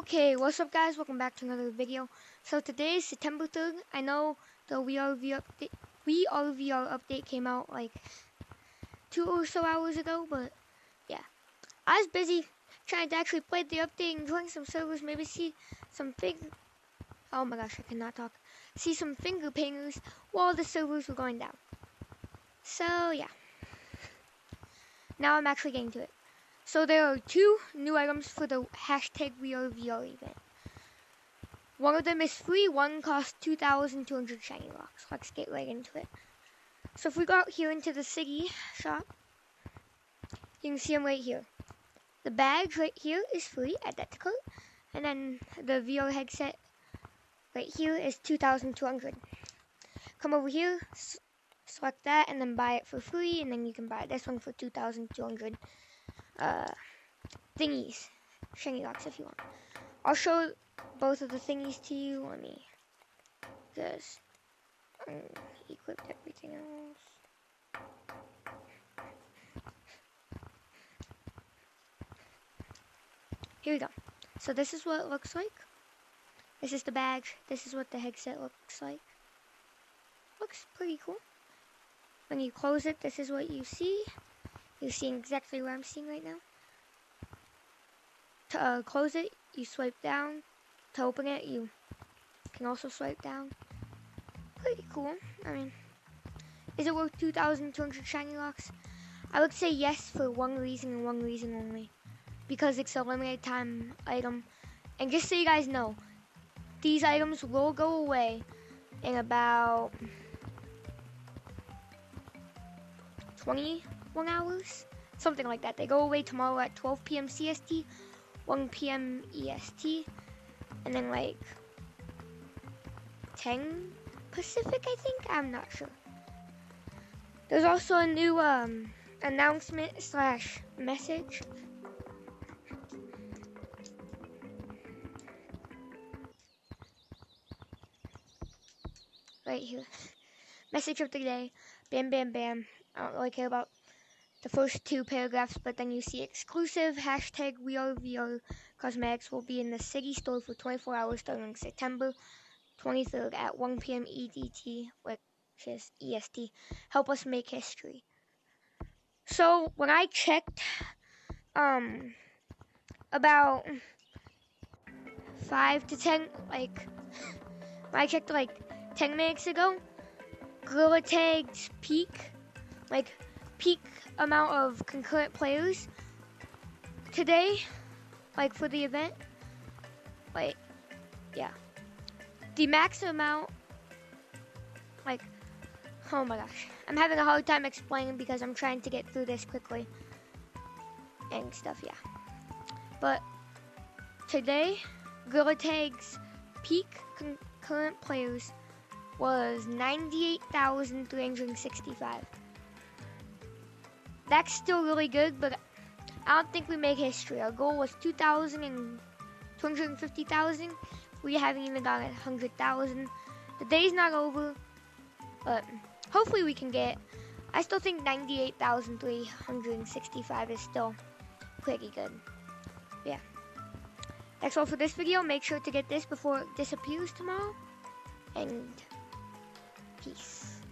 Okay, what's up guys? Welcome back to another video. So today is September 3rd. I know the We VR update, We Are VR update came out like two or so hours ago, but yeah. I was busy trying to actually play the update and join some servers, maybe see some big, oh my gosh, I cannot talk. See some finger pingers while the servers were going down. So yeah. Now I'm actually getting to it. So there are two new items for the hashtag VR event. One of them is free, one costs 2,200 shiny rocks. Let's get right into it. So if we go out here into the city shop, you can see them right here. The badge right here is free, add that to cart. And then the VR headset right here is 2,200. Come over here, select that, and then buy it for free, and then you can buy this one for 2,200 uh, thingies, shiny locks if you want. I'll show both of the thingies to you. Let me just equip everything else. Here we go. So this is what it looks like. This is the badge. This is what the headset looks like. Looks pretty cool. When you close it, this is what you see. You're seeing exactly what I'm seeing right now. To uh, close it, you swipe down. To open it, you can also swipe down. Pretty cool. I mean, is it worth 2,200 shiny locks? I would say yes for one reason and one reason only. Because it's a limited time item. And just so you guys know, these items will go away in about 20 one hours, something like that. They go away tomorrow at 12 p.m. CST, 1 p.m. EST, and then like 10 Pacific, I think. I'm not sure. There's also a new um, announcement slash message. Right here. Message of the day. Bam, bam, bam. I don't really care about the first two paragraphs, but then you see exclusive hashtag We Are VR cosmetics will be in the city store for 24 hours starting September 23rd at 1 p.m. EDT, which is EST. Help us make history. So when I checked, um, about five to ten, like when I checked like 10 minutes ago, Gorilla Tag's peak, like peak amount of concurrent players today, like for the event. Like, yeah. The max amount, like, oh my gosh. I'm having a hard time explaining because I'm trying to get through this quickly and stuff, yeah. But today, Gorilla Tag's peak concurrent players was 98,365 that's still really good, but I don't think we make history. Our goal was 2,000 and 250,000. We haven't even gotten 100,000. The day's not over, but hopefully we can get. I still think 98,365 is still pretty good. Yeah. That's all for this video. Make sure to get this before it disappears tomorrow. And peace.